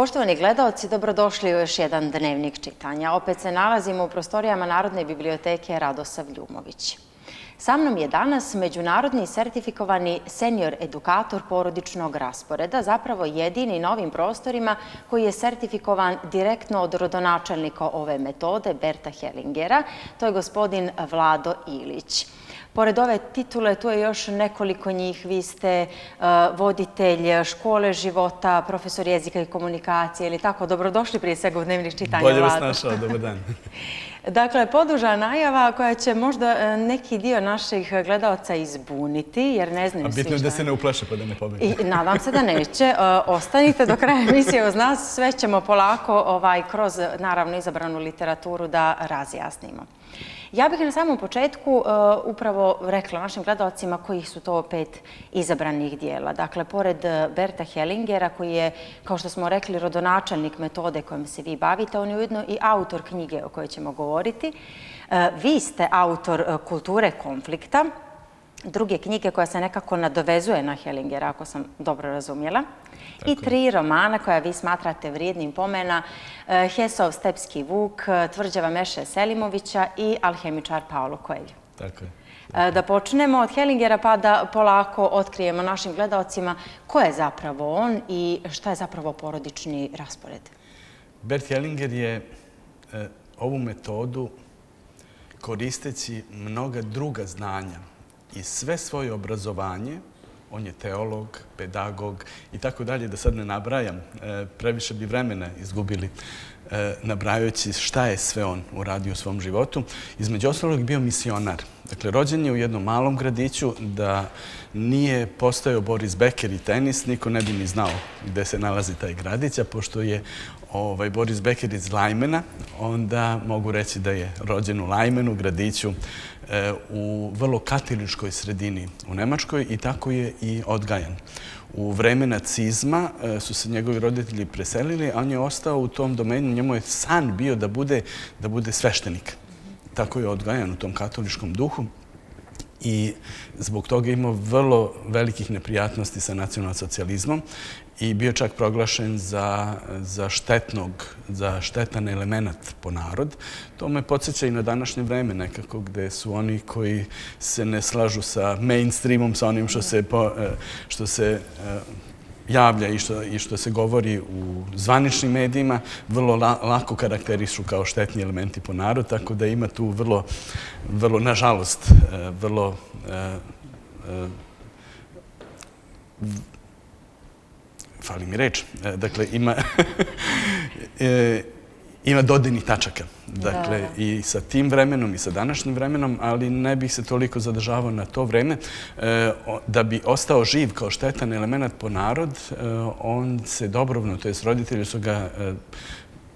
Poštovani gledalci, dobrodošli u još jedan dnevnik čitanja. Opet se nalazimo u prostorijama Narodne biblioteke Radosav Ljumović. Sa mnom je danas međunarodni sertifikovani senior edukator porodičnog rasporeda, zapravo jedini na ovim prostorima koji je sertifikovan direktno od rodonačelnika ove metode, Berta Hellingera. To je gospodin Vlado Ilić. Pored ove titule, tu je još nekoliko njih. Vi ste uh, voditelj škole života, profesor jezika i komunikacije, ili tako? Dobrodošli prije svega u dnevnih čitanja. Bolje vas našao, dobar dan. Dakle, poduža najava koja će možda uh, neki dio naših gledalca izbuniti, jer ne znam svi šta. A bitno je da se ne uplaše pa da ne pobjede. Nadam se da neće. Uh, ostanite do kraja emisije uz nas. Sve ćemo polako ovaj, kroz naravno izabranu literaturu da razjasnimo. Ja bih na samom početku uh, upravo rekla našim gledalcima kojih su to pet izabranih dijela. Dakle, pored e, Berta Hellingera, koji je, kao što smo rekli, rodonačelnik metode kojom se vi bavite, on je ujedno i autor knjige o kojoj ćemo govoriti. Uh, vi ste autor kulture konflikta, druge knjige koja se nekako nadovezuje na Hellingera, ako sam dobro razumjela. I tri romana koja vi smatrate vrijednim pomena. E, Hesov Stepski Vuk, Tvrđava Meše Selimovića i Alhemičar Paolo Koelju. Tako je. E, da počnemo od Hellingera pa da polako otkrijemo našim gledalcima ko je zapravo on i šta je zapravo porodični raspored. Bert Hellinger je e, ovu metodu koristeći mnoga druga znanja i sve svoje obrazovanje, on je teolog, pedagog i tako dalje, da sad ne nabrajam, e, previše bi vremena izgubili e, nabrajajući šta je sve on uradio u svom životu. Između ostalog bio misionar. Dakle, rođen je u jednom malom gradiću da nije postao Boris Becker i tenis, niko ne bi ni znao gde se nalazi taj gradić, a pošto je ovaj, Boris Becker iz Lajmena, onda mogu reći da je rođen u Lajmenu, gradiću E, u vrlo katoličkoj sredini u Nemačkoj i tako je i odgajan. U vreme nacizma e, su se njegovi roditelji preselili, a on je ostao u tom domenu. Njemu je san bio da bude, da bude sveštenik. Tako je odgajan u tom katoličkom duhu i zbog toga imao vrlo velikih neprijatnosti sa nacionalsocijalizmom i bio čak proglašen za, za štetnog, za štetan element po narod. To me podsjeća i na današnje vreme nekako, gde su oni koji se ne slažu sa mainstreamom, sa onim što se, po, e, što se e, javlja i što, i što se govori u zvaničnim medijima, vrlo lako karakterišu kao štetni elementi po narod, tako da ima tu vrlo, vrlo nažalost, e, vrlo fali mi reč, e, dakle, ima, e, ima dodenih tačaka. Dakle, i sa tim vremenom i sa današnjim vremenom, ali ne bih se toliko zadržavao na to vreme. E, da bi ostao živ kao štetan element po narod, on se dobrovno, to je roditelji su ga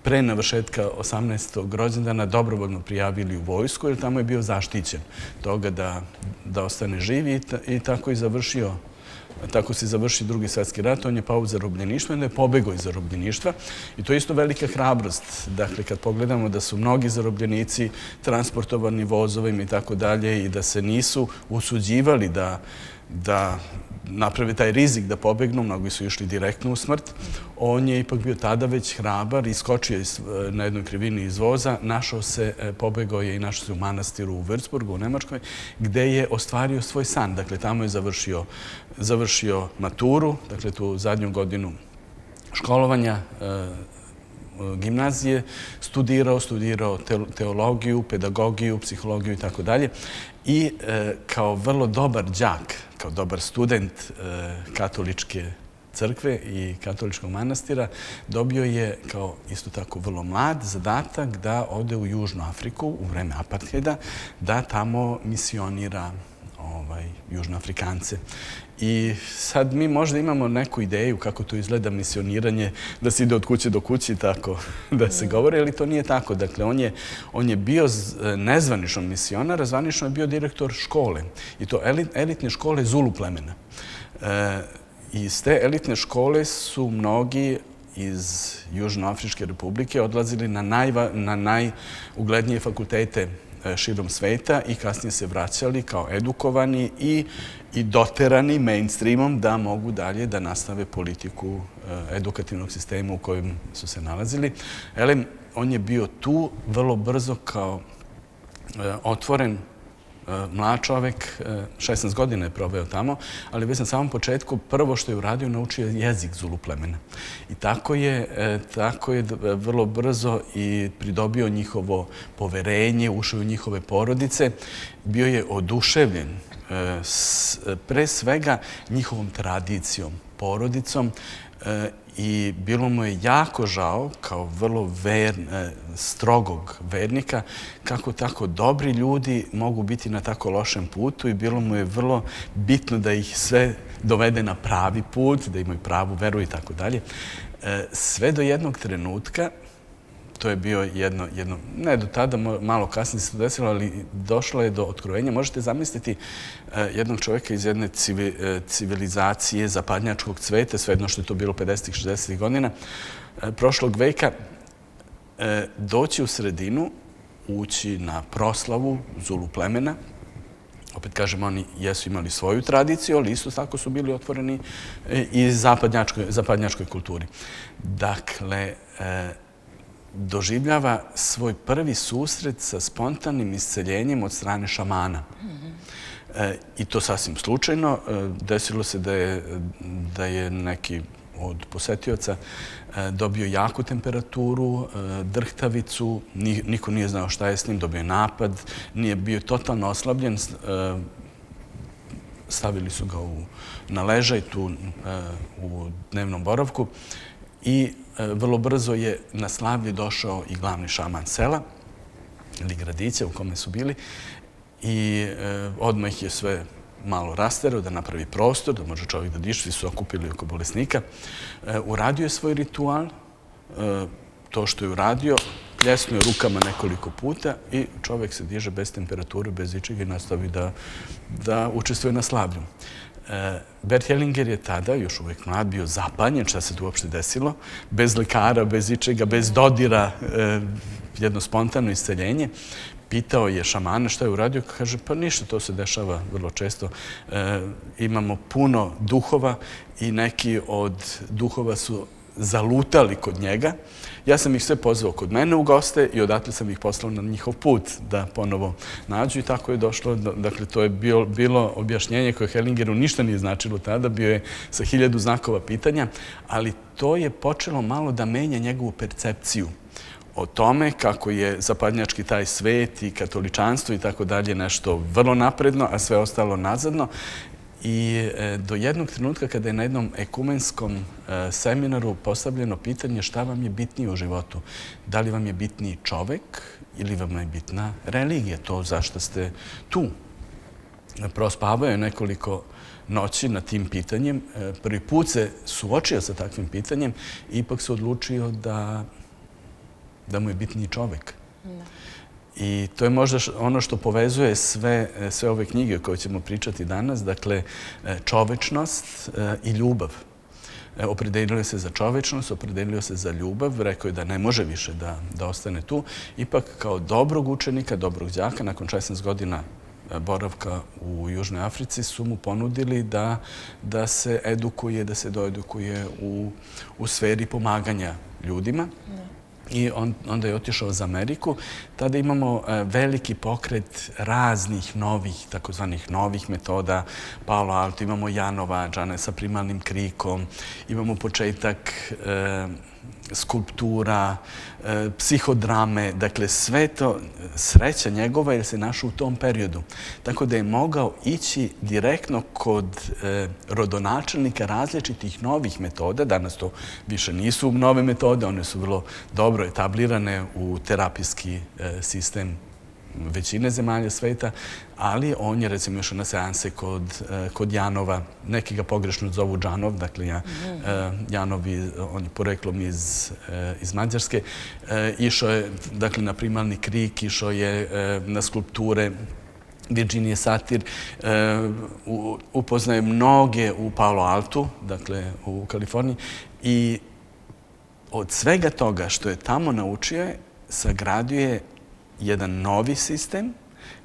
pre navršetka 18. rođendana dobrovoljno prijavili u vojsku, jer tamo je bio zaštićen toga da, da ostane živ i tako je završio tako se završi drugi svjetski rat, on je pao u zarobljeništvo, onda je pobegao iz zarobljeništva i to je isto velika hrabrost. Dakle, kad pogledamo da su mnogi zarobljenici transportovani vozovima i tako dalje i da se nisu usuđivali da da naprave taj rizik da pobegnu, mnogi su išli direktno u smrt. On je ipak bio tada već hrabar, iskočio je na jednoj krivini iz voza, našao se, e, pobegao je i našao se u manastiru u Würzburgu, u Nemačkoj, gde je ostvario svoj san. Dakle, tamo je završio, završio maturu, dakle, tu zadnju godinu školovanja, e, gimnazije, studirao, studirao teologiju, pedagogiju, psihologiju i tako dalje. I e, kao vrlo dobar džak, kao dobar student e, katoličke crkve i katoličkog manastira, dobio je kao isto tako vrlo mlad zadatak da ode u Južnu Afriku u vreme apartheida, da tamo misionira ovaj, Južnoafrikance. I sad mi možda imamo neku ideju kako to izgleda misioniranje, da se ide od kuće do kuće tako da se govori, ali to nije tako. Dakle, on je, on je bio e, nezvanično misionar, a zvanično je bio direktor škole. I to elitne škole Zulu plemena. E, iz te elitne škole su mnogi iz Južnoafričke republike odlazili na, najva, na najuglednije fakultete E, širom sveta i kasnije se vraćali kao edukovani i doterani mainstreamom da mogu dalje da nastave politiku e, edukativnog sistema u kojem su se nalazili. Elem, on je bio tu vrlo brzo kao e, otvoren E, mlad čovek, e, 16 godina je probao tamo, ali već na samom početku prvo što je uradio, naučio jezik Zulu plemena. I tako je e, tako je vrlo brzo i pridobio njihovo poverenje, ušao u njihove porodice, bio je oduševljen pre svega njihovom tradicijom, porodicom, i bilo mu je jako žao kao vrlo e, strogog vernika kako tako dobri ljudi mogu biti na tako lošem putu i bilo mu je vrlo bitno da ih sve dovede na pravi put, da imaju pravu veru i tako dalje. E, sve do jednog trenutka to je bio jedno, jedno, ne do tada, malo kasnije se to desilo, ali došlo je do otkrovenja. Možete zamisliti e, jednog čovjeka iz jedne e, civilizacije zapadnjačkog cveta, svejedno što je to bilo 50-ih, 60-ih godina, e, prošlog veka, doći u sredinu, ući na proslavu Zulu plemena, opet kažem, oni jesu imali svoju tradiciju, ali isto tako su bili otvoreni i zapadnjačkoj kulturi. Dakle, doživljava svoj prvi susret sa spontanim isceljenjem od strane šamana. E, I to sasvim slučajno. E, desilo se da je neki od posetioca e, dobio jaku temperaturu, e, drhtavicu, niko nije znao šta je s njim, dobio napad, nije bio totalno oslabljen, e, stavili su ga na ležaj tu e, u dnevnom boravku i E, vrlo brzo je na slavlje došao i glavni šaman sela ili gradića u kome su bili i e, odmah ih je sve malo rasterao da napravi prostor, da može čovjek da diši, svi su okupili oko bolesnika. E, uradio je svoj ritual, e, to što je uradio, pljesnuje rukama nekoliko puta i čovjek se diže bez temperature, bez ičega i nastavi da učestvuje na slavlju. Eh, Bert Hellinger je tada, još uvijek mlad, bio zapanjen šta se tu uopšte desilo, bez lekara, bez ičega, bez dodira, e, jedno spontano isceljenje. Pitao je šamana šta je uradio, kaže pa ništa, to se dešava vrlo često. E, imamo puno duhova i neki od duhova su zalutali kod njega. Ja sam ih sve pozvao kod mene u goste i odatle sam ih poslao na njihov put da ponovo nađu i tako je došlo. Dakle, to je bilo objašnjenje koje Hellingeru ništa nije značilo tada, bio je sa hiljadu znakova pitanja, ali to je počelo malo da menja njegovu percepciju o tome kako je zapadnjački taj svet i katoličanstvo i tako dalje nešto vrlo napredno, a sve ostalo nazadno. I e, do jednog trenutka kada je na jednom ekumenskom e, seminaru postavljeno pitanje šta vam je bitnije u životu, da li vam je bitniji čovek ili vam je bitna religija, to zašto ste tu. Prospavao je nekoliko noći na tim pitanjem. E, prvi put se suočio sa takvim pitanjem i ipak se odlučio da mu je bitniji čovek. Da. I to je možda ono što povezuje e, sve ove knjige o kojoj ćemo pričati danas, dakle e, čovečnost e, i ljubav. Opredelio se za čovečnost, opredelio se za ljubav, rekao je da ne može više da ostane tu. Ipak kao dobrog učenika, dobrog djaka, nakon 16 godina boravka u Južnoj Africi su mu ponudili da se edukuje, da se doedukuje u sferi pomaganja ljudima i onda je otišao za Ameriku. Tada imamo e, veliki pokret raznih novih, takozvanih novih metoda. Paolo Alto, imamo Janova, Džane sa primalnim krikom, imamo početak e, skulptura, e, psihodrame, dakle sve to e, sreća njegova jer se našao u tom periodu. Tako da je mogao ići direktno kod e, rodonačelnika različitih novih metoda. Danas to više nisu nove metode, one su vrlo dobro etablirane u terapijski e, sistem većine zemalja sveta, ali on je recimo još na seanse kod kod Janova, neki ga pogrešno zovu Džanov, dakle ja, Janov, on je poreklom iz iz Mađarske, išao je dakle na primalni krik, išao je na skulpture, Virginije Satir. Upoznaje mnoge u Palo Altu, dakle u Kaliforniji, i od svega toga što je tamo naučio je, sagradio je jedan novi sistem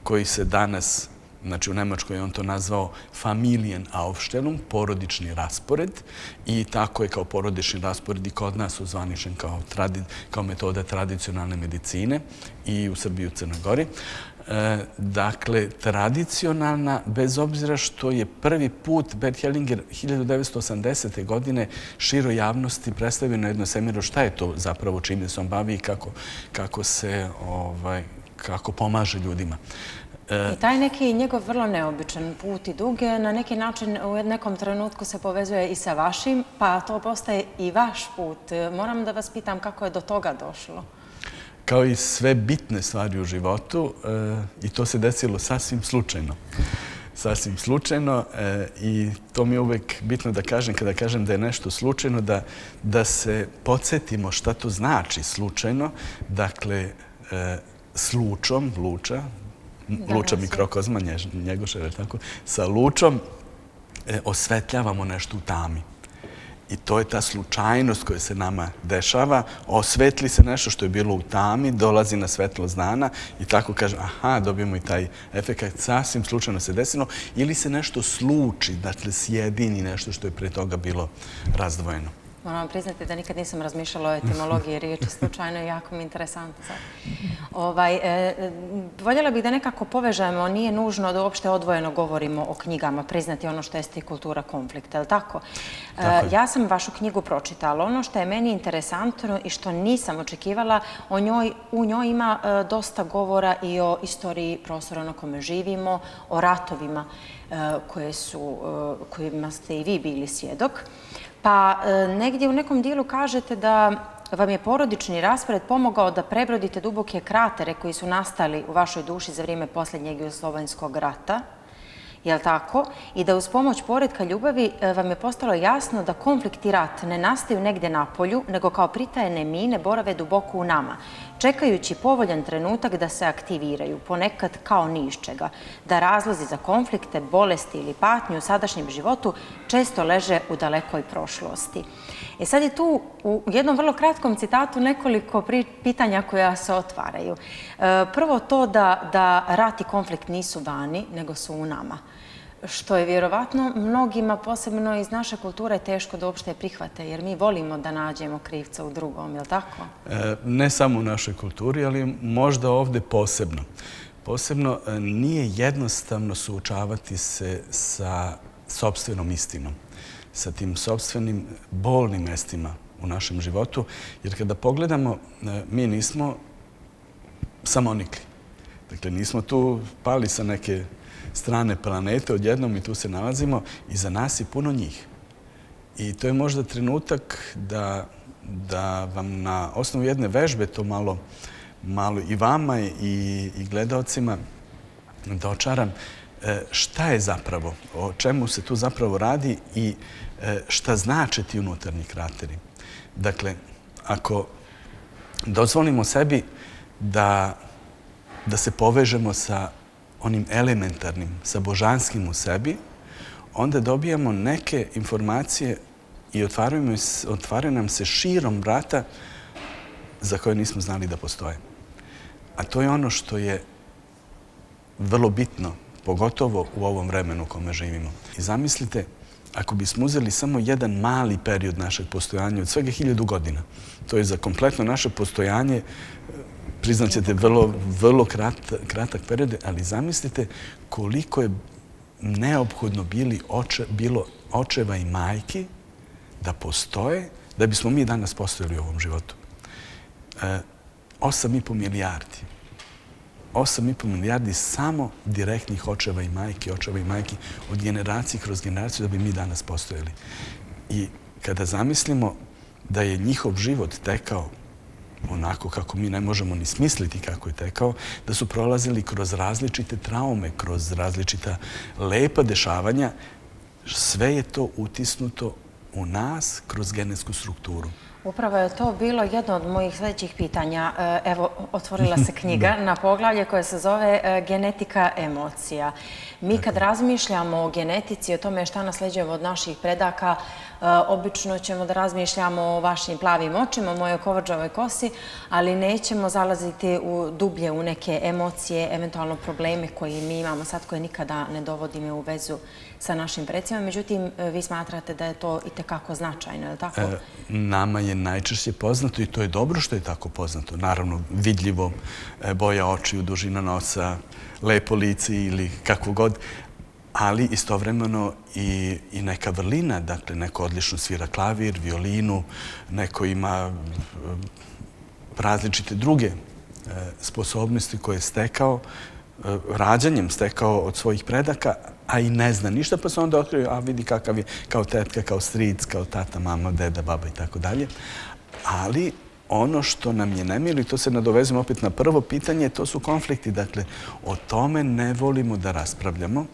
koji se danas znači u Nemačkoj je on to nazvao familijen Aufstellung, porodični raspored i tako je kao porodični raspored i kod nas uzvaničen kao, kao metoda tradicionalne medicine i u Srbiji u Crnoj Gori. E, dakle, tradicionalna, bez obzira što je prvi put Bert Hellinger 1980. godine širo javnosti predstavio na jedno semiru šta je to zapravo čime se on bavi i kako, kako se ovaj, kako pomaže ljudima. E, I taj neki njegov vrlo neobičan put i dug na neki način u nekom trenutku se povezuje i sa vašim, pa to postaje i vaš put. E, moram da vas pitam kako je do toga došlo. Kao i sve bitne stvari u životu, e, i to se desilo sasvim slučajno. Sasvim slučajno e, i to mi je uvek bitno da kažem kada kažem da je nešto slučajno, da se podsjetimo šta to znači slučajno. Dakle, e, slučom, luča, luča mikrokozma, njegošer, tako, sa lučom osvetljavamo nešto u tami. I to je ta slučajnost koja se nama dešava. Osvetli se nešto što je bilo u tami, dolazi na svetlo znana i tako kaže, aha, dobijemo i taj efekt. Sasvim slučajno se desilo. Ili se nešto sluči, dakle, sjedini nešto što je pre toga bilo razdvojeno. Moram vam priznati da nikad nisam razmišljala o etimologiji riječi slučajno i jako mi je interesantno sad. Ovaj, e, voljela bih da nekako povežemo, nije nužno da uopšte odvojeno govorimo o knjigama, priznati ono što jeste i kultura konflikta, je li tako? E, ja sam vašu knjigu pročitala. Ono što je meni interesantno i što nisam očekivala, o njoj, u njoj ima e, dosta govora i o istoriji prostora na kome živimo, o ratovima koje su, kojima ste i vi bili svjedok. Pa e, negdje u nekom dijelu kažete da vam je porodični raspored pomogao da prebrodite duboke kratere koji su nastali u vašoj duši za vrijeme posljednjeg Jugoslovenskog rata je li tako? I da uz pomoć poredka ljubavi e, vam je postalo jasno da konflikt i rat ne nastaju negde na polju, nego kao pritajene mine borave duboko u nama, čekajući povoljan trenutak da se aktiviraju, ponekad kao nišćega, da razlozi za konflikte, bolesti ili patnju u sadašnjem životu često leže u dalekoj prošlosti. E sad je tu u jednom vrlo kratkom citatu nekoliko pitanja koja se otvaraju. E, prvo to da, da rat i konflikt nisu vani, nego su u nama. Što je vjerovatno mnogima, posebno iz naše kulture, teško da uopšte prihvate, jer mi volimo da nađemo krivca u drugom, je li tako? E, ne samo u našoj kulturi, ali možda ovde posebno. Posebno e, nije jednostavno suočavati se sa sobstvenom istinom sa tim sobstvenim bolnim mestima u našem životu. Jer kada pogledamo, e, mi nismo samonikli. Dakle, nismo tu pali sa neke strane planete odjednom i tu se nalazimo i za nas i puno njih. I to je možda trenutak da, da vam na osnovu jedne vežbe to malo, malo i vama i, i gledalcima dočaram e, šta je zapravo, o čemu se tu zapravo radi i e, šta znače ti unutarnji krateri. Dakle, ako dozvolimo sebi da, da se povežemo sa onim elementarnim, sa božanskim u sebi, onda dobijamo neke informacije i otvaraju, otvaraju nam se širom vrata za koje nismo znali da postoje. A to je ono što je vrlo bitno, pogotovo u ovom vremenu u kome živimo. I zamislite, ako bismo uzeli samo jedan mali period našeg postojanja od svega hiljadu godina, to je za kompletno naše postojanje, priznaćete, vrlo, vrlo kratak period, ali zamislite koliko je neophodno bili oče, bilo očeva i majki da postoje, da bismo mi danas postojali u ovom životu. E, 8,5 milijardi 8,5 milijardi samo direktnih očeva i majke, očeva i majki od generacije kroz generaciju da bi mi danas postojali. I kada zamislimo da je njihov život tekao onako kako mi ne možemo ni smisliti kako je tekao, da su prolazili kroz različite traume, kroz različita lepa dešavanja, sve je to utisnuto u nas kroz genetsku strukturu. Upravo je to bilo jedno od mojih sljedećih pitanja. E, evo, otvorila se knjiga na poglavlje koje se zove e, Genetika emocija. Mi kad razmišljamo o genetici, o tome šta nasleđujemo od naših predaka, obično ćemo da razmišljamo o vašim plavim očima, mojoj kovađavoj kosi, ali nećemo zalaziti u dublje u neke emocije, eventualno probleme koje mi imamo sad, koje nikada ne dovodime u vezu sa našim predsima. Međutim, e, vi smatrate da je to i tekako značajno, je li tako? E, nama je najčešće poznato i to je dobro što je tako poznato. Naravno, vidljivo e, boja očiju, dužina nosa, lepo lice ili kako god, ali istovremeno i, i neka vrlina, dakle, neko odlično svira klavir, violinu, neko ima e, različite druge sposobnosti koje je stekao, rađanjem stekao od svojih predaka, a i ne zna ništa, pa se onda otkriju, a vidi kakav je kao tetka, kao stric, kao tata, mama, deda, baba i tako dalje. Ali ono što nam je nemilo, i to se nadovezimo opet na prvo pitanje, to su konflikti. Dakle, o tome ne volimo da raspravljamo,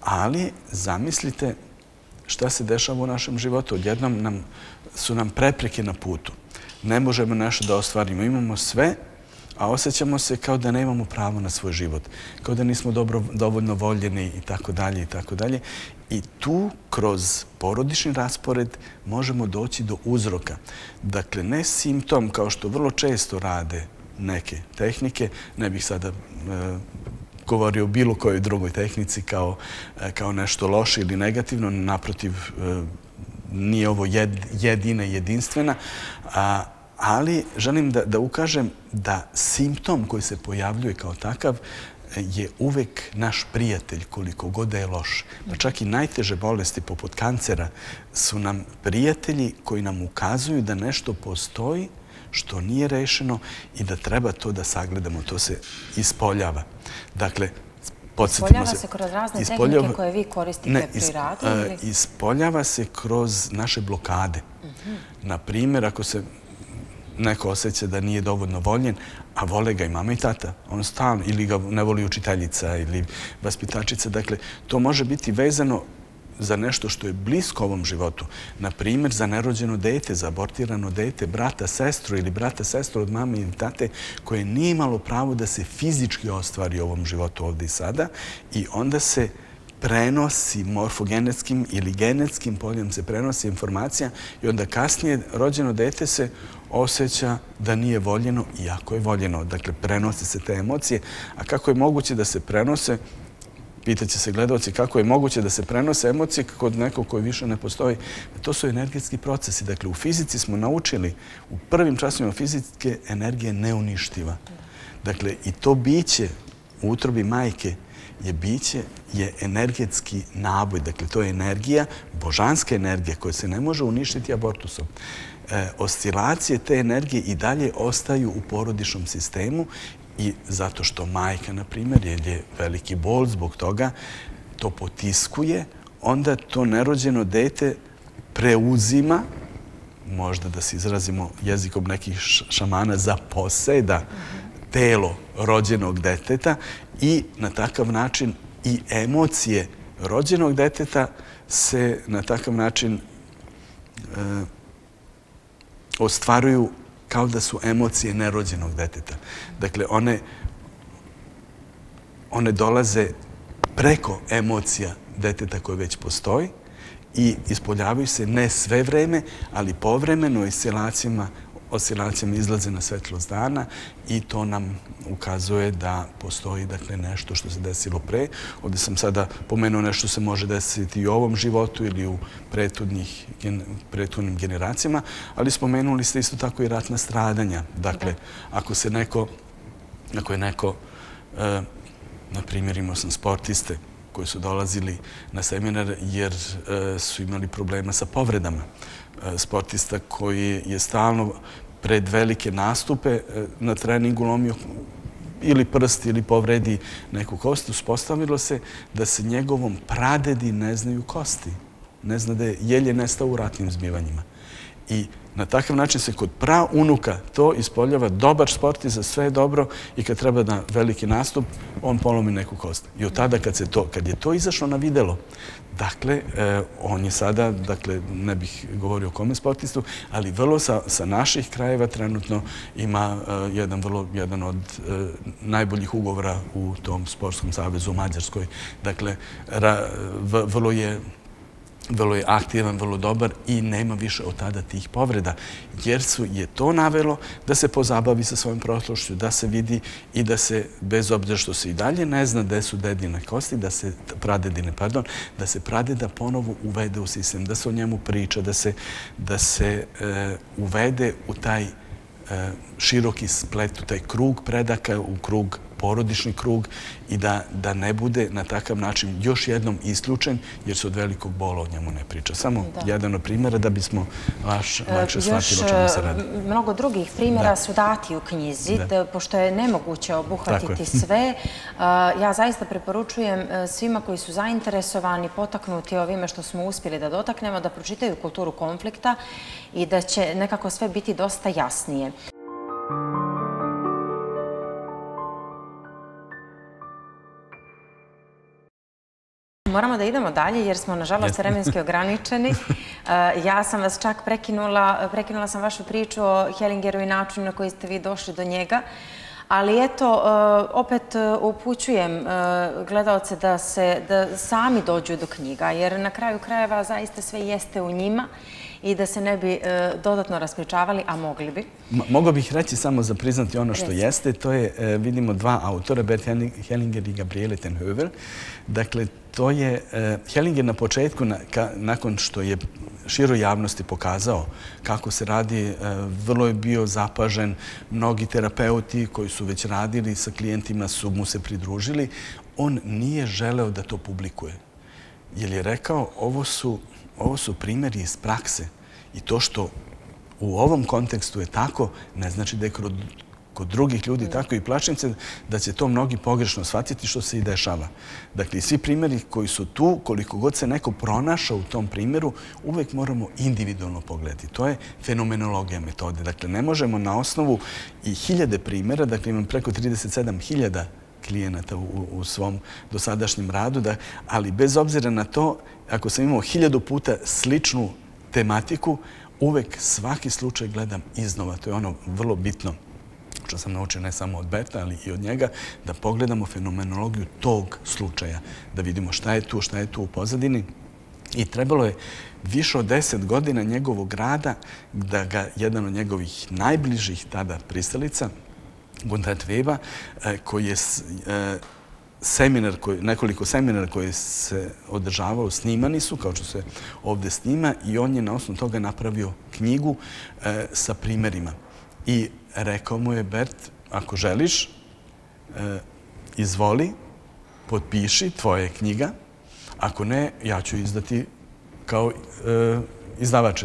ali zamislite šta se dešava u našem životu. Odjednom su nam prepreke na putu. Ne možemo nešto da ostvarimo. Imamo sve, a osjećamo se kao da nemamo pravo na svoj život. Kao da nismo dovoljno voljeni i tako dalje i tako dalje. I tu, kroz porodični raspored, možemo doći do uzroka. Dakle, ne simptom, kao što vrlo često rade neke tehnike, ne bih sada e, govorio o bilo kojoj drugoj tehnici kao, e, kao nešto loše ili negativno, naprotiv, e, nije ovo jedina i jedinstvena, a, ali želim da, da ukažem da simptom koji se pojavljuje kao takav je uvek naš prijatelj koliko god je loš. Pa čak i najteže bolesti poput kancera su nam prijatelji koji nam ukazuju da nešto postoji što nije rešeno i da treba to da sagledamo. To se ispoljava. Dakle, Ispoljava se kroz razne tehnike koje vi koristite pri radu? Ispoljava se kroz naše blokade. Mhm. Naprimjer, ako se neko osjeća da nije dovoljno voljen, a vole ga i mama i tata, on stalno, ili ga ne voli učiteljica ili vaspitačica. Dakle, to može biti vezano za nešto što je blisko ovom životu. Naprimjer, za nerođeno dete, za abortirano dete, brata, sestru ili brata, sestru od mame ili tate, koje nije imalo pravo da se fizički ostvari u ovom životu ovdje i sada i onda se prenosi morfogenetskim ili genetskim poljem se prenosi informacija i onda kasnije rođeno dete se osjeća da nije voljeno, iako je voljeno. Dakle, prenose se te emocije. A kako je moguće da se prenose, pitaće se gledalci, kako je moguće da se prenose emocije kod nekog koji više ne postoji. To su energetski procesi. Dakle, u fizici smo naučili, u prvim časovima fizike, energije neuništiva. Dakle, i to biće u utrobi majke je biće, je energetski naboj. Dakle, to je energija, božanska energija koja se ne može uništiti abortusom. E, oscilacije te energije i dalje ostaju u porodičnom sistemu i zato što majka, na primjer, je veliki bol zbog toga, to potiskuje, onda to nerođeno dete preuzima, možda da se izrazimo jezikom nekih šamana, za -hmm telo rođenog deteta i na takav način i emocije rođenog deteta se na takav način e, ostvaruju kao da su emocije nerođenog deteta. Dakle, one, one dolaze preko emocija deteta koje već postoji i ispoljavaju se ne sve vreme, ali povremeno iscelacijama oscilacijama izlaze na svetlost dana i to nam ukazuje da postoji dakle, nešto što se desilo pre. Ovdje sam sada pomenuo nešto se može desiti i u ovom životu ili u prethodnim generacijama, ali spomenuli ste isto tako i ratna stradanja. Dakle, ako se neko, ako je neko, e, na primjer imao sam sportiste koji su dolazili na seminar jer e, su imali problema sa povredama. E, sportista koji je stalno pred velike nastupe e, na treningu lomio ili prst ili povredi neku kost, uspostavilo se da se njegovom pradedi ne znaju kosti. Ne zna da je jelje nestao u ratnim zbivanjima. I na takav način se kod pra unuka to ispoljava dobar sport i za sve je dobro i kad treba na veliki nastup, on polomi neku kost. I od tada kad, se to, kad je to izašlo na videlo, dakle, eh, on je sada, dakle, ne bih govorio o kome sportistu, ali vrlo sa, sa naših krajeva trenutno ima eh, jedan, vrlo, jedan od eh, najboljih ugovora u tom sportskom savezu u Mađarskoj. Dakle, ra, vrlo je vrlo je aktivan, vrlo dobar i nema više od tada tih povreda. Jer su je to navelo da se pozabavi sa svojom prošlošću, da se vidi i da se, bez obzira što se i dalje ne zna gde su dedine kosti, da se pradedine, pardon, da se pradeda ponovo uvede u sistem, da se o njemu priča, da se, da se e, uvede u taj e, široki splet, u taj krug predaka, u krug porodični krug i da, da ne bude na takav način još jednom isključen jer se od velikog bola od njemu ne priča. Samo jedan od primjera da bismo vaš, lakše shvatili o čemu se radi. Još mnogo drugih primjera su dati u knjizi, pošto je nemoguće obuhvatiti sve. Ja zaista preporučujem e, svima koji su zainteresovani, potaknuti ovime što smo uspjeli da dotaknemo, da pročitaju kulturu konflikta i da će nekako sve biti dosta jasnije. Moramo da idemo dalje jer smo nažalost vremenski ograničeni. Uh, ja sam vas čak prekinula, prekinula sam vašu priču o Hellingeru i načinu na koji ste vi došli do njega. Ali eto, uh, opet uh, upućujem gledalce da, se, da sami dođu do knjiga, jer na kraju krajeva zaista sve jeste u njima i da se ne bi dodatno raspričavali, a mogli bi. Mogu bih reći samo za priznati ono što jeste. To je, vidimo, dva autora, Bert Hellinger i Gabriele Tenhövel. Dakle, to je e, je na početku, nakon što je široj javnosti pokazao kako se radi, e, vrlo je bio zapažen. Mnogi terapeuti koji su već radili sa klijentima su mu se pridružili. On nije želeo da to publikuje. Jer je rekao, ovo su, ovo su primjeri iz prakse. I to što u ovom kontekstu je tako, ne znači da je kod drugih ljudi tako i plaćam se da će to mnogi pogrešno shvatiti što se i dešava. Dakle, svi primjeri koji su tu, koliko god se neko pronaša u tom primjeru, uvek moramo individualno pogledati. To je fenomenologija metode. Dakle, ne možemo na osnovu i hiljade primjera, dakle imam preko 37 hiljada klijenata u svom dosadašnjem radu, ali bez obzira na to, ako sam imao hiljadu puta sličnu tematiku, uvek svaki slučaj gledam iznova. To je ono vrlo bitno što sam naučio ne samo od Berta, ali i od njega, da pogledamo fenomenologiju tog slučaja, da vidimo šta je tu, šta je tu u pozadini. I trebalo je više od deset godina njegovog rada da ga jedan od njegovih najbližih tada pristalica, Gundat Weba, e, koji je e, seminar, seminar, nekoliko seminara koji se održavao, snimani su, kao što se ovde snima, i on je na osnovu toga napravio knjigu e, sa primjerima. I rekao mu je Bert, ako želiš, e, izvoli, potpiši tvoje knjiga, ako ne, ja ću izdati kao e, izdavač.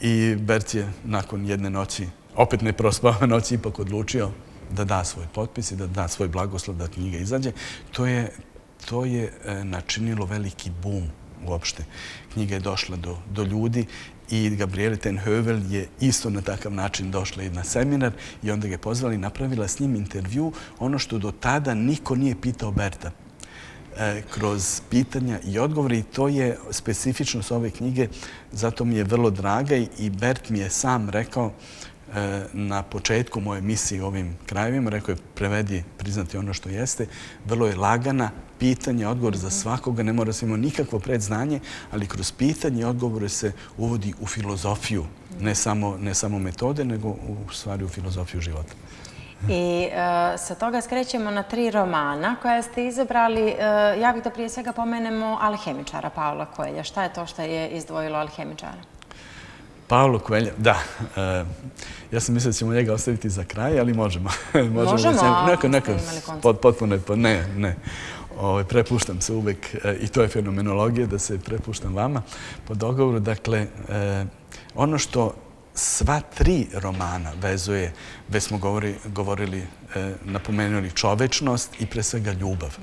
I Bert je nakon jedne noći, opet ne prospava noći, ipak odlučio da da svoj potpis i da da svoj blagoslov da knjiga izađe. To je, to je e, načinilo veliki bum uopšte. Knjiga je došla do, do ljudi i Gabriele Tenhövel je isto na takav način došla i na seminar i onda ga je pozvala i napravila s njim intervju ono što do tada niko nije pitao Berta e, kroz pitanja i odgovore. I to je specifičnost ove knjige, zato mi je vrlo draga i Bert mi je sam rekao E, na početku moje misije ovim krajevima. Rekao je, prevedi, priznati ono što jeste. Vrlo je lagana, pitanje, odgovor za svakoga. Ne mora se imati nikakvo predznanje, ali kroz pitanje i odgovore se uvodi u filozofiju. Ne samo, ne samo metode, nego u stvari u filozofiju života. I e, sa toga skrećemo na tri romana koja ste izabrali. E, ja bih da prije svega pomenemo Alhemičara Paola Koelja. Šta je to što je izdvojilo Alhemičara? Paolo Coelho, da. E, ja sam mislio da ćemo njega ostaviti za kraj, ali možemo. Možemo, ako ste imali koncert. Potpuno je, ne, ne. Ovaj, prepuštam se uvek, e, i to je fenomenologija, da se prepuštam vama po dogovoru. Dakle, e, ono što sva tri romana vezuje, već smo govorili, e, napomenuli čovečnost i pre svega ljubav.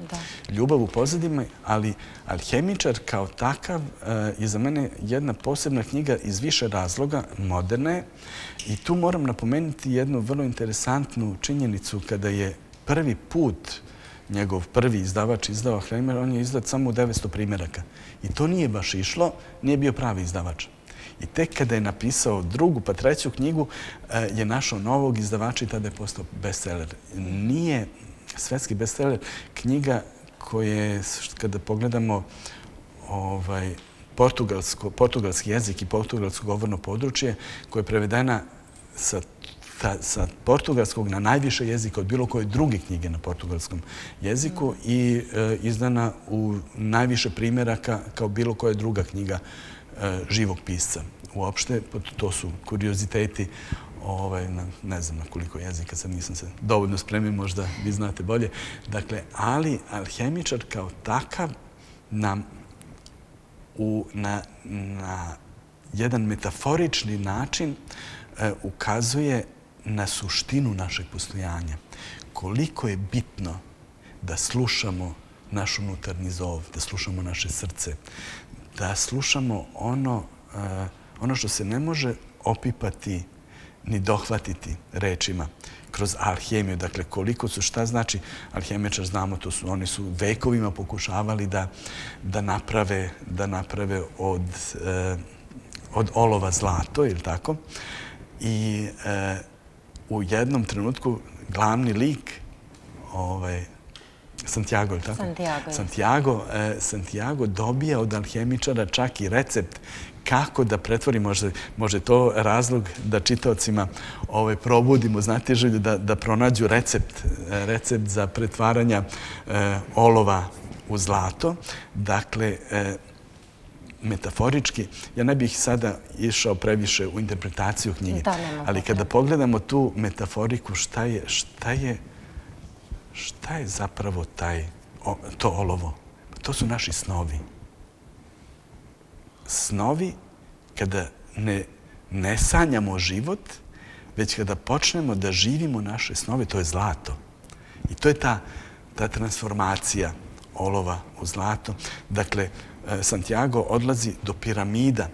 Ljubav u pozadima, ali Alhemičar kao takav e, je za mene jedna posebna knjiga iz više razloga, moderne. I tu moram napomenuti jednu vrlo interesantnu činjenicu kada je prvi put njegov prvi izdavač izdao Alhemičar, on je izdat samo u 900 primjeraka. I to nije baš išlo, nije bio pravi izdavač. I tek kada je napisao drugu pa treću knjigu, eh, je našao novog izdavača i tada je postao bestseller. Nije svetski bestseller knjiga koje, kada pogledamo ovaj, portugalski jezik i portugalsko govorno područje koje je prevedena sa sa portugalskog na najviše jezika od bilo koje druge knjige na portugalskom jeziku i e, izdana u najviše primjeraka kao bilo koja druga knjiga e, E, živog pisca. Uopšte, to su kurioziteti, ovaj, ne znam na koliko jezika, sad nisam se dovoljno spremio, možda vi znate bolje. Dakle, ali alhemičar kao takav nam na jedan metaforični način e, ukazuje na suštinu našeg postojanja. Koliko je bitno da slušamo naš unutarnji zov, da slušamo naše srce, da slušamo ono, uh, ono što se ne može opipati ni dohvatiti rečima kroz alhemiju. Dakle, koliko su, šta znači alhemičar, znamo, to su, oni su vekovima pokušavali da, da naprave, da naprave od, e, od olova zlato, ili tako? I e, u jednom trenutku glavni lik, ovaj, Santiago, ili tako? Santiago. Santiago, eh, Santiago dobija od alhemičara čak i recept kako da pretvori, može, može to razlog da čitaocima ovaj, probudimo, znate želju, da, da pronađu recept, recept za pretvaranja eh, olova u zlato. Dakle, eh, metaforički, ja ne bih sada išao previše u interpretaciju knjige, ali kada pogledamo tu metaforiku, šta je, šta je, šta je zapravo taj, to olovo? To su naši snovi. Snovi kada ne, ne sanjamo život, već kada počnemo da živimo naše snove, to je zlato. I to je ta, ta transformacija olova u zlato. Dakle, e, Santiago odlazi do piramida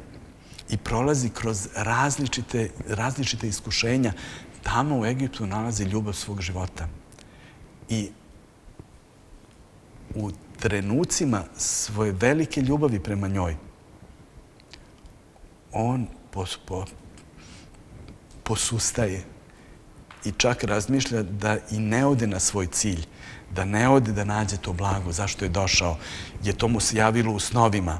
i prolazi kroz različite, različite iskušenja. Tamo u Egiptu nalazi ljubav svog života. I u trenucima svoje velike ljubavi prema njoj, on pos, po, posustaje i čak razmišlja da i ne ode na svoj cilj, da ne ode da nađe to blago, zašto je došao, je to mu se javilo u snovima.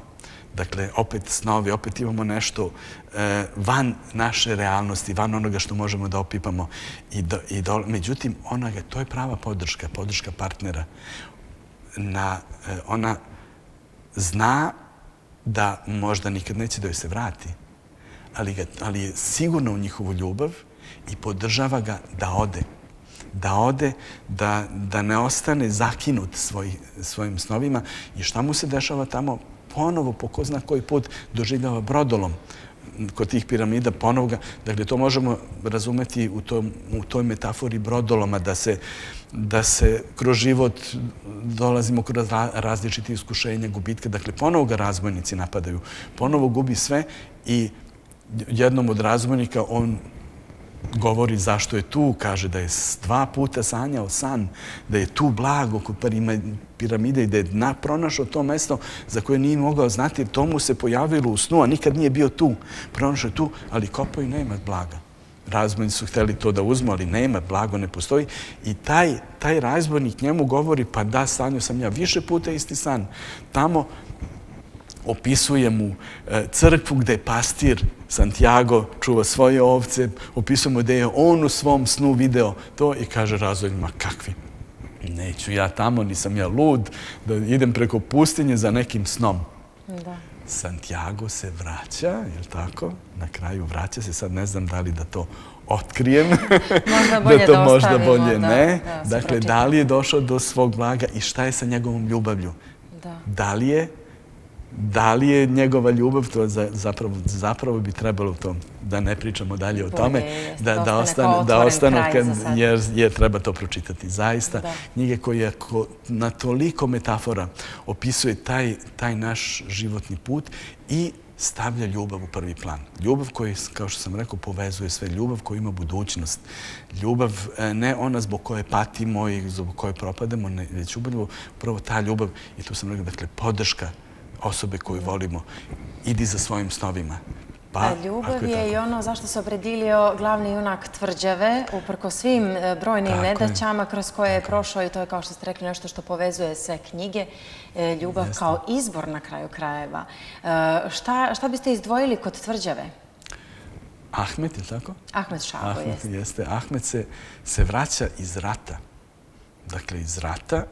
Dakle, opet snovi, opet imamo nešto e, van naše realnosti, van onoga što možemo da opipamo. I do, i do, međutim, ona, to je prava podrška, podrška partnera. Na, e, ona zna da možda nikad neće da joj se vrati, ali, ga, ali je sigurno u njihovu ljubav i podržava ga da ode da ode, da, da ne ostane zakinut svoj, svojim snovima. I šta mu se dešava tamo? Ponovo, po ko zna koji put, doživljava brodolom kod tih piramida ponovo ga. Dakle, to možemo razumeti u, tom, u toj metafori brodoloma, da se, da se kroz život dolazimo kroz različite iskušenja, gubitke. Dakle, ponovo ga razbojnici napadaju. Ponovo gubi sve i jednom od razbojnika on govori zašto je tu, kaže da je dva puta sanjao san, da je tu blago kod piramide i da je pronašao to mesto za koje nije mogao znati, jer to mu se pojavilo u snu, a nikad nije bio tu. Pronašao je tu, ali kopao i nema blaga. Razbojni su hteli to da uzmu, ali nema, blago ne postoji. I taj, taj razbojnik njemu govori, pa da, sanjao sam ja više puta isti san. Tamo opisuje mu e, crkvu gde pastir Santiago čuva svoje ovce, opisuje mu gde je on u svom snu video to i kaže razvoljima kakvi. Neću ja tamo, nisam ja lud, da idem preko pustinje za nekim snom. Da. Santiago se vraća, je li tako? Na kraju vraća se, sad ne znam da li da to otkrijem. Možda bolje da, to možda bolje ne. dakle, da li je došao do svog blaga i šta je sa njegovom ljubavlju? Da. Da li je da li je njegova ljubav, to zapravo, zapravo bi trebalo to da ne pričamo dalje o tome, da, da ostane, da jer, treba to pročitati. Zaista, da. knjige koje na toliko metafora opisuje taj, taj naš životni put i stavlja ljubav u prvi plan. Ljubav koji, kao što sam rekao, povezuje sve. Ljubav koja ima budućnost. Ljubav, e, ne ona zbog koje patimo i zbog koje propademo, ne, već ljubav, prvo ta ljubav, i tu sam rekao, dakle, podrška osobe koju volimo, idi za svojim snovima. Pa, Ljubav je, i ono zašto se opredilio glavni junak tvrđave, uprko svim e, brojnim nedaćama kroz koje je prošao i to je kao što ste rekli nešto što povezuje sve knjige, e, ljubav kao izbor na kraju krajeva. Šta, šta biste izdvojili kod tvrđave? Ahmet, je tako? Ahmet Šabo, jeste. jeste. Ahmet se, se vraća iz rata. Dakle, iz rata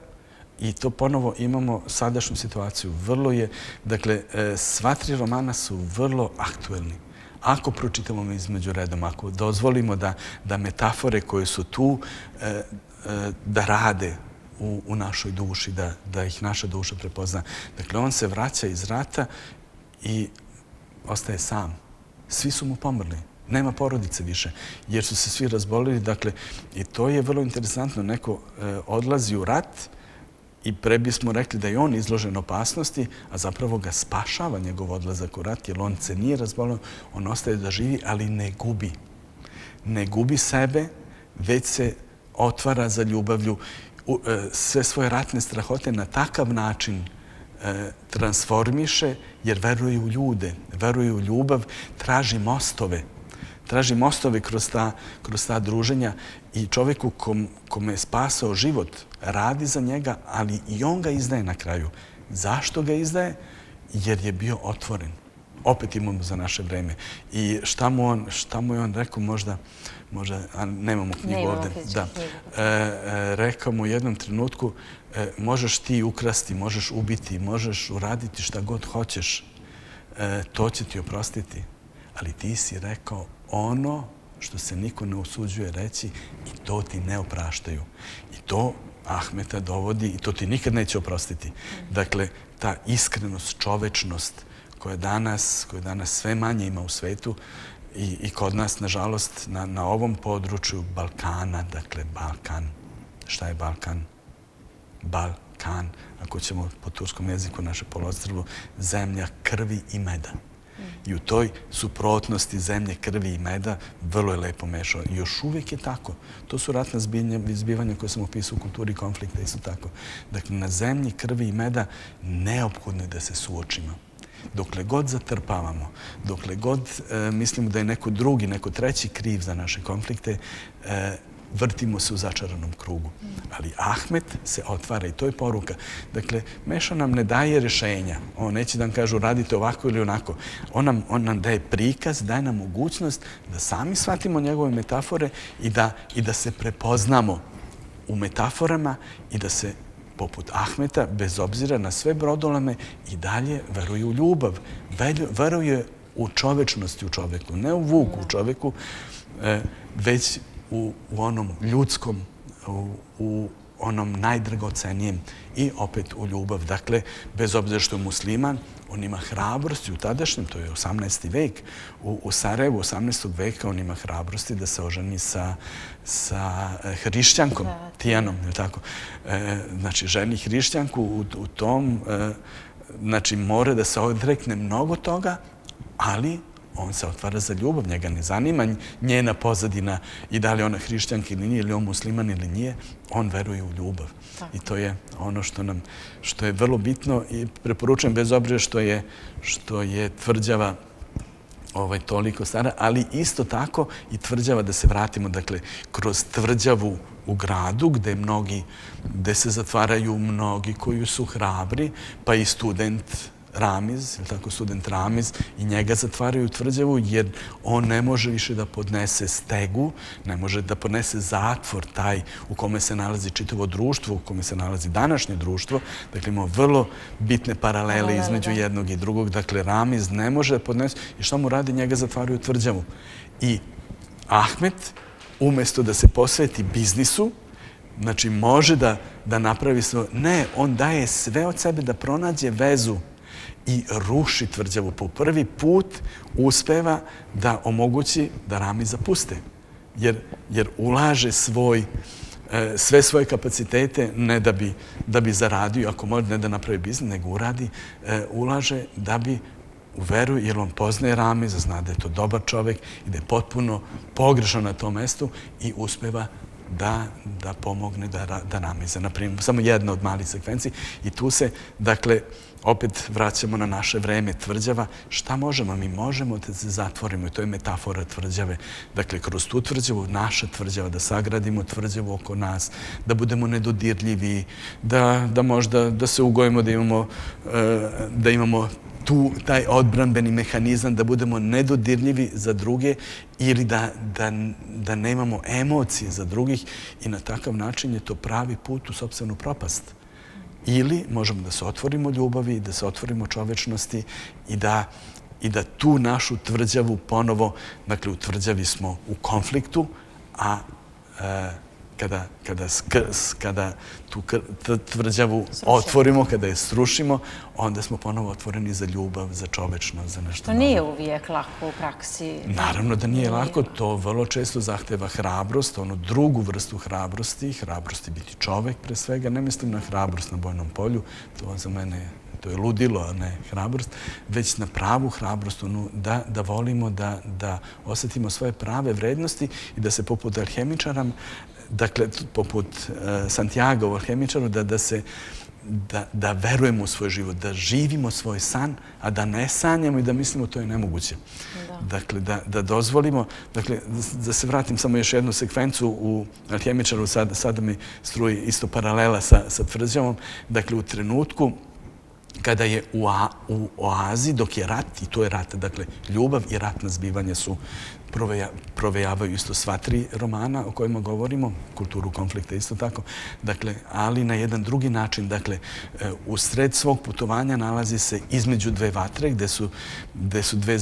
i to ponovo imamo sadašnju situaciju. Vrlo je, dakle, e, sva tri romana su vrlo aktuelni. Ako pročitamo između redom, ako dozvolimo da, da metafore koje su tu, e, e, da rade u, u našoj duši, da, da ih naša duša prepozna. Dakle, on se vraća iz rata i ostaje sam. Svi su mu pomrli. Nema porodice više, jer su se svi razbolili. Dakle, i to je vrlo interesantno. Neko odlazi u rat, i pre bismo rekli da je on izložen opasnosti, a zapravo ga spašava njegov odlazak u rat, jer on se nije razbolio, on ostaje da živi, ali ne gubi. Ne gubi sebe, već se otvara za ljubavlju. E, sve svoje ratne strahote na takav način e, transformiše, jer veruje u ljude, veruje u ljubav, traži mostove, traži mostove kroz ta, kroz ta druženja i čovjeku kom, kome je spasao život radi za njega, ali i on ga izdaje na kraju. Zašto ga izdaje? Jer je bio otvoren. Opet imamo za naše vreme. I šta mu, on, šta mu je on rekao možda, možda a nemamo knjigu ne ovdje. Da. E, e, rekao mu u jednom trenutku, e, možeš ti ukrasti, možeš ubiti, možeš uraditi šta god hoćeš. E, to će ti oprostiti. Ali ti si rekao, ono što se niko ne usuđuje reći i to ti ne opraštaju. I to Ahmeta dovodi i to ti nikad neće oprostiti. Dakle, ta iskrenost, čovečnost koja danas, koja danas sve manje ima u svetu i, i kod nas, nažalost, na, na ovom području Balkana, dakle, Balkan. Šta je Balkan? Balkan, ako ćemo po turskom jeziku naše polostrvo, zemlja krvi i meda. I u toj suprotnosti zemlje, krvi i meda vrlo je lepo mešao. I još uvijek je tako. To su ratna izbivanja koje sam opisao u kulturi konflikta i su tako. Dakle, na zemlji, krvi i meda neophodno je da se suočimo. Dokle god zatrpavamo, dokle god e, mislimo da je neko drugi, neko treći kriv za naše konflikte, e, vrtimo se u začaranom krugu. Ali Ahmet se otvara i to je poruka. Dakle, Meša nam ne daje rešenja. On neće da nam kažu radite ovako ili onako. On nam, on nam daje prikaz, daje nam mogućnost da sami shvatimo njegove metafore i da, i da se prepoznamo u metaforama i da se poput Ahmeta, bez obzira na sve brodolame, i dalje veruje u ljubav. Veruje u čovečnosti u čoveku. Ne u vuku u čoveku, e, već u, u onom ljudskom, u, u onom najdragocenijem i opet u ljubav. Dakle, bez obzira što je musliman, on ima hrabrosti u tadašnjem, to je 18. vek, u, u Sarajevu 18. veka on ima hrabrosti da se oženi sa, sa e, hrišćankom, Tijanom, je tako? E, znači, ženi hrišćanku u, u tom, e, znači, mora da se odrekne mnogo toga, ali on se otvara za ljubav, njega ne zanima njena pozadina i da li ona hrišćanka ili nije, ili on musliman ili nije, on veruje u ljubav. I to je ono što nam, što je vrlo bitno i preporučujem bez obrije što je, što je tvrđava ovaj, toliko stara, ali isto tako i tvrđava da se vratimo, dakle, kroz tvrđavu u gradu gde mnogi, gde se zatvaraju mnogi koji su hrabri, pa i student Ramiz, ili tako student Ramiz, i njega zatvaraju u tvrđavu jer on ne može više da podnese stegu, ne može da podnese zatvor taj u kome se nalazi čitavo društvo, u kome se nalazi današnje društvo. Dakle, imamo vrlo bitne paralele između jednog i drugog. Dakle, Ramiz ne može da podnese i što mu radi? Njega zatvaraju u tvrđavu. I Ahmet, umjesto da se posveti biznisu, znači može da, da napravi svoje... Ne, on daje sve od sebe da pronađe vezu i ruši tvrđavu. Po prvi put uspeva da omogući da Rami zapuste. Jer, jer ulaže svoj, e, sve svoje kapacitete ne da bi, da bi zaradio, ako može ne da napravi biznis, nego uradi, e, ulaže da bi uveruje jer on poznaje Rami, zna da je to dobar čovek i da je potpuno pogrešan na tom mestu i uspeva da, da pomogne da, da namize. Naprimjer, samo jedna od malih sekvenci i tu se, dakle, opet vraćamo na naše vreme tvrđava. Šta možemo? Mi možemo da se zatvorimo i to je metafora tvrđave. Dakle, kroz tu tvrđavu, naša tvrđava, da sagradimo tvrđavu oko nas, da budemo nedodirljivi, da, da možda da se ugojimo da imamo, eh, da imamo tu taj odbranbeni mehanizam da budemo nedodirljivi za druge ili da, da, da nemamo emocije za drugih i na takav način je to pravi put u sobstvenu propast. Ili možemo da se otvorimo ljubavi, da se otvorimo čovečnosti i da, i da tu našu tvrđavu ponovo, dakle u tvrđavi smo u konfliktu, a e, kada, kada, kada tu tvrđavu otvorimo, kada je srušimo, onda smo ponovo otvoreni za ljubav, za čovečno, za nešto To nije uvijek lako u praksi. Naravno da nije lako. To vrlo često zahteva hrabrost, onu drugu vrstu hrabrosti. Hrabrosti biti čovek pre svega. Ne mislim na hrabrost na bojnom polju. To za mene to je ludilo, a ne hrabrost, već na pravu hrabrost, onu, da, da volimo da, da osetimo svoje prave vrednosti i da se poput alhemičara dakle, poput uh, Santiago, alhemičaru, da, da se da, da verujemo u svoj život, da živimo svoj san, a da ne sanjamo i da mislimo to je nemoguće. Da. Dakle, da, da dozvolimo, dakle, da se vratim samo još jednu sekvencu u alhemičaru, sada, mi struji isto paralela sa, sa tvrđavom, dakle, u trenutku kada je u, a, u oazi, dok je rat, i to je rat, dakle, ljubav i ratna zbivanja su provejavaju isto sva tri romana o kojima govorimo, kulturu konflikta isto tako, dakle, ali na jedan drugi način, dakle, e, u sred svog putovanja nalazi se između dve vatre, gde su, gde su dve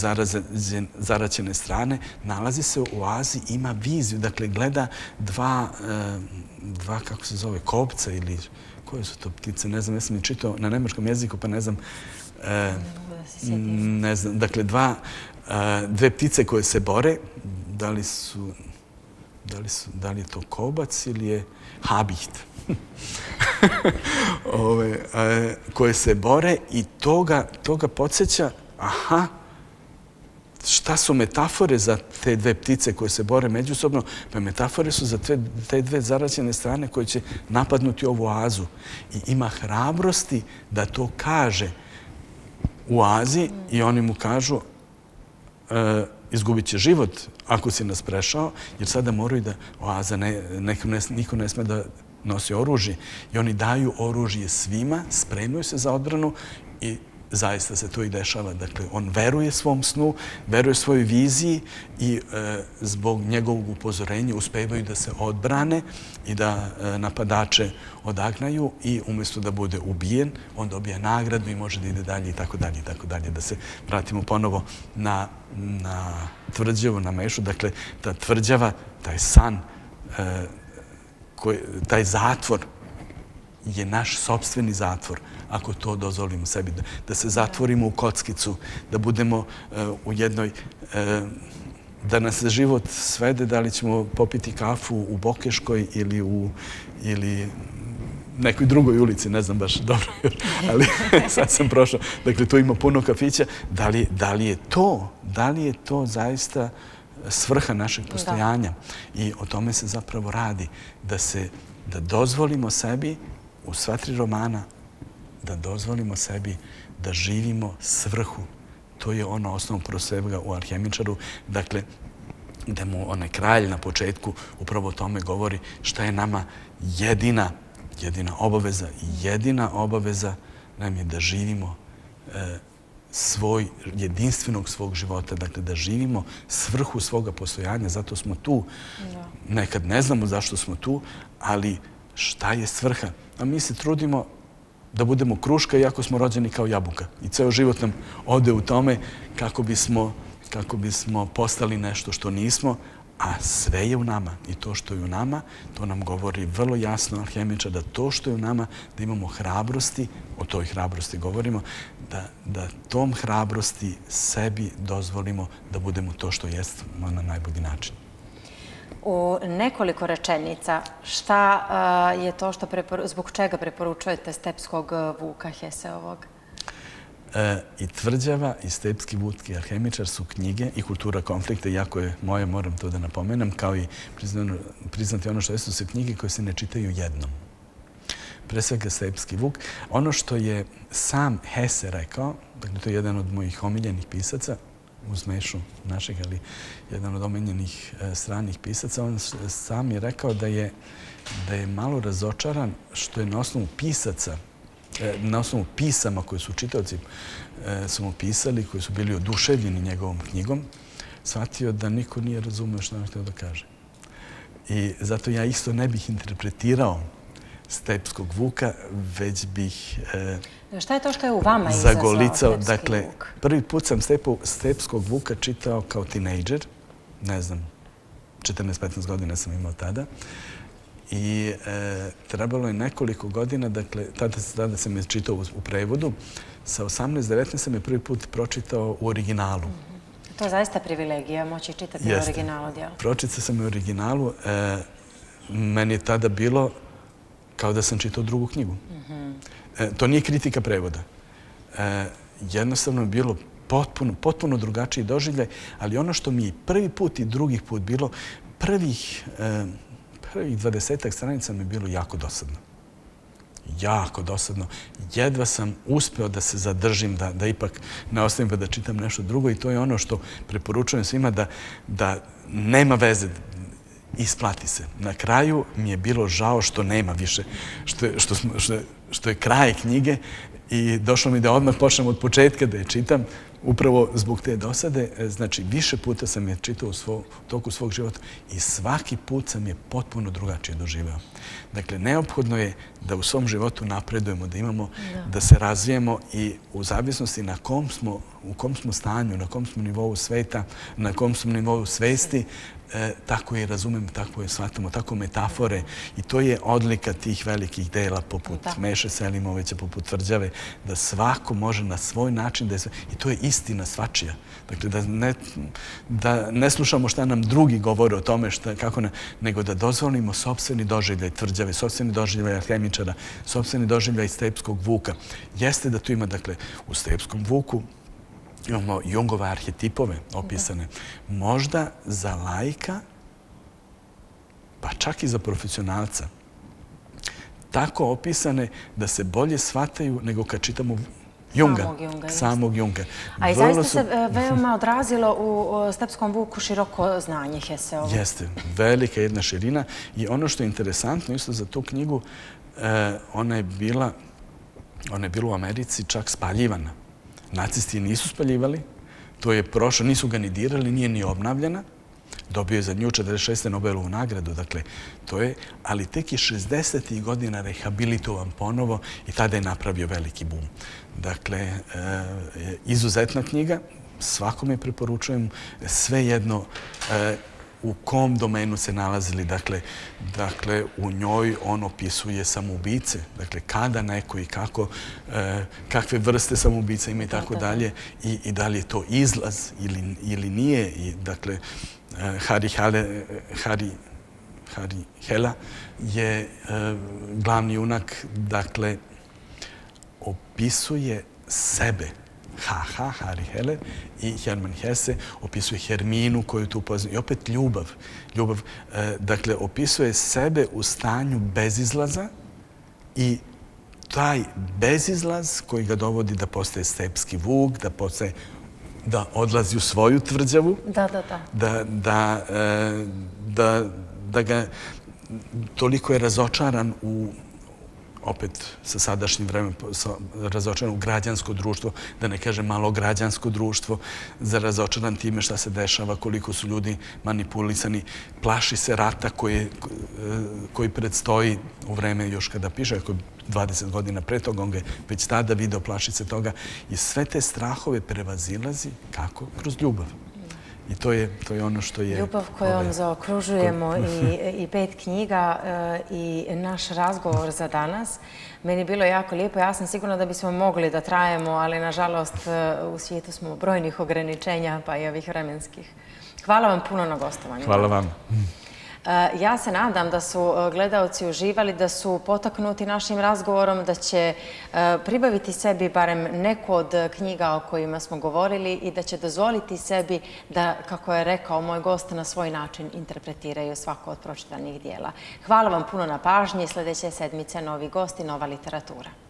zaraćene strane, nalazi se u oazi, ima viziju, dakle, gleda dva, e, dva kako se zove, kopca ili koje su to ptice, ne znam, ja sam je čitao na nemačkom jeziku, pa ne znam, e, ne znam, dakle, dva, dve ptice koje se bore, da li su, da li, su, da li je to kobac ili je habit, Ove, koje se bore i toga, toga podsjeća, aha, šta su metafore za te dve ptice koje se bore međusobno? Pa metafore su za te, te dve zaraćene strane koje će napadnuti ovu oazu. I ima hrabrosti da to kaže u oazi i oni mu kažu, E, izgubit će život ako si nas prešao, jer sada moraju da oaza, niko ne sme da nosi oružje. I oni daju oružje svima, spremaju se za odbranu i zaista se to i dešava. Dakle, on veruje svom snu, veruje svojoj viziji i e, zbog njegovog upozorenja uspevaju da se odbrane i da e, napadače odagnaju i umjesto da bude ubijen, on dobija nagradu i može da ide dalje i tako dalje i tako dalje. Da se vratimo ponovo na, na tvrđavu, na mešu. Dakle, ta tvrđava, taj san, e, koji, taj zatvor je naš sobstveni zatvor ako to dozvolimo sebi, da se zatvorimo u kockicu, da budemo e, u jednoj, e, da nas život svede, da li ćemo popiti kafu u Bokeškoj ili u ili nekoj drugoj ulici, ne znam baš dobro, ali sad sam prošao. Dakle, tu ima puno kafića. Da li, da li je to, da li je to zaista svrha našeg postojanja? I o tome se zapravo radi, da se da dozvolimo sebi u sva tri romana da dozvolimo sebi da živimo svrhu. To je ono osnovno prosebga u Arhemičaru. Dakle, da mu onaj kralj na početku upravo o tome govori šta je nama jedina, jedina obaveza jedina obaveza nam je da živimo e, svoj, jedinstvenog svog života, dakle da živimo svrhu svoga postojanja, zato smo tu. Nekad ne znamo zašto smo tu, ali šta je svrha? A mi se trudimo da budemo kruška iako smo rođeni kao jabuka. I ceo život nam ode u tome kako bismo, kako bismo postali nešto što nismo, a sve je u nama. I to što je u nama, to nam govori vrlo jasno alhemiča, da to što je u nama, da imamo hrabrosti, o toj hrabrosti govorimo, da, da tom hrabrosti sebi dozvolimo da budemo to što jesmo na najbolji način u nekoliko rečenica šta e, je to što zbog čega preporučujete Stepskog e, Vuka Heseovog? E, I Tvrđava i Stepski vutki i Arhemičar su knjige i kultura konflikta, jako je moje, moram to da napomenem, kao i priznati ono što jesu se knjige koje se ne čitaju jednom. Pre svega Stepski Vuk. Ono što je sam Hesse rekao, dakle to je jedan od mojih omiljenih pisaca, u zmešu našeg, ali jedan od omenjenih e, stranih pisaca, on sam je rekao da je da je malo razočaran što je na osnovu pisaca, e, na osnovu pisama koje su čitavci samo e, su mu pisali, koji su bili oduševljeni njegovom knjigom, shvatio da niko nije razumio što on htio da kaže. I zato ja isto ne bih interpretirao stepskog vuka, već bih... E, Šta je to što je u vama izazvao stepski dakle, vuk? Prvi put sam stepskog vuka čitao kao tinejdžer, ne znam, 14-15 godina sam imao tada. I e, trebalo je nekoliko godina, dakle, tada, tada sam je čitao u, prevodu. Sa 18-19 sam je prvi put pročitao u originalu. Mm To je zaista privilegija, moći čitati u originalu djela. Pročitao sam u originalu. E, meni je tada bilo kao da sam čitao drugu knjigu. Mm e, to nije kritika prevoda. E, jednostavno je bilo potpuno, potpuno drugačiji doživljaj, ali ono što mi je prvi put i drugi put bilo, prvih... E, prvih dvadesetak stranica mi je bilo jako dosadno. Jako dosadno. Jedva sam uspeo da se zadržim, da, da ipak ne ostavim pa da čitam nešto drugo i to je ono što preporučujem svima da, da nema veze, isplati se. Na kraju mi je bilo žao što nema više, što, što, što, što je kraj knjige i došlo mi da odmah počnem od početka da je čitam, upravo zbog te dosade, e, znači više puta sam je čitao u toku svog života i svaki put sam je potpuno drugačije doživeo. Dakle, neophodno je da u svom životu napredujemo, da imamo, da se razvijemo i u zavisnosti na kom smo, u kom smo stanju, na kom smo nivou sveta, na kom smo nivou svesti, E, tako je razumemo, tako je shvatamo, tako metafore. I to je odlika tih velikih dela poput Meše Selimovića, poput Tvrđave, da svako može na svoj način da je... I to je istina svačija. Dakle, da ne, da ne slušamo šta nam drugi govore o tome, šta, kako ne, nego da dozvolimo sobstveni doživljaj Tvrđave, sobstveni doživljaj Alhemičara, sobstveni doživljaj Stepskog vuka. Jeste da tu ima, dakle, u Stepskom vuku imamo Jungove arhetipove opisane. Možda za lajka, pa čak i za profesionalca, tako opisane da se bolje shvataju nego kad čitamo Junga, samog Junga. A i zaista se e, veoma odrazilo u Stepskom vuku široko znanje Heseovo. Jeste, velika jedna širina. I ono što je interesantno isto za tu knjigu, e, ona je bila ona je bila u Americi čak spaljivana nacisti nisu spaljivali, to je prošlo, nisu ga ni dirali, nije ni obnavljena. Dobio je za nju 46. Nobelovu nagradu, dakle, to je, ali tek je 60. godina rehabilitovan ponovo i tada je napravio veliki bum. Dakle, e, izuzetna knjiga, svakome preporučujem, sve jedno, e, u kom domenu se nalazili. Dakle, dakle, u njoj on opisuje samoubice. Dakle, kada neko i kako, e, kakve vrste samoubica ima i tako dalje. I, I da li je to izlaz ili, ili nije. I, dakle, e, Hari, Hale, Hari, Hari Hela je e, glavni junak. Dakle, opisuje sebe H.H. Harry Heller i Hermann Hesse opisuje Herminu koju tu upoznaju. I opet ljubav. Ljubav, e, dakle, opisuje sebe u stanju bezizlaza i taj bezizlaz koji ga dovodi da postaje stepski vuk, da postaje da odlazi u svoju tvrđavu. Da, da, da. Da, da, e, da, da ga toliko je razočaran u opet sa sadašnjim vremenom razočaran u građansko društvo, da ne kažem malo građansko društvo, za razočaran time šta se dešava, koliko su ljudi manipulisani, plaši se rata eh, koji predstoji u vreme još kada piše, ako 20 godina pre toga, on ga je već tada video plaši se toga i sve te strahove prevazilazi kako? Kroz ljubav. I to je, to je ono što je... Ljubav kojom zaokružujemo i, i pet knjiga eh, i naš razgovor za danas. Meni je bilo jako lijepo. Ja sam sigurna da bismo mogli da trajemo, ali nažalost eh, u svijetu smo brojnih ograničenja, pa i ovih vremenskih. Hvala vam puno na gostovanju. Hvala vam. Eh, ja se nadam da su eh, gledalci uživali, da su potaknuti našim razgovorom, da će eh, pribaviti sebi barem neku od knjiga o kojima smo govorili i da će dozvoliti sebi da, kako je rekao moj gost, na svoj način interpretiraju svako od pročitanih dijela. Hvala vam puno na pažnji. Sljedeće sedmice novi gost i nova literatura.